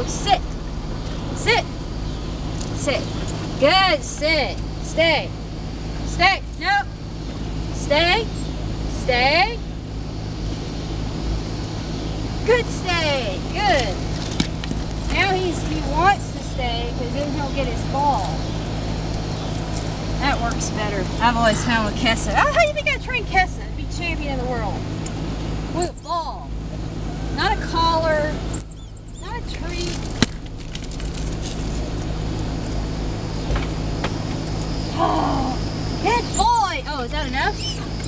Sit. Sit. Sit. Good. Sit. Stay. Stay. No. Stay. Stay. Good stay. Good. Now he's he wants to stay because then he'll get his ball. That works better. I've always found with Kessa. Oh, how do you think I trained Kessa to be champion of the world? Is that enough?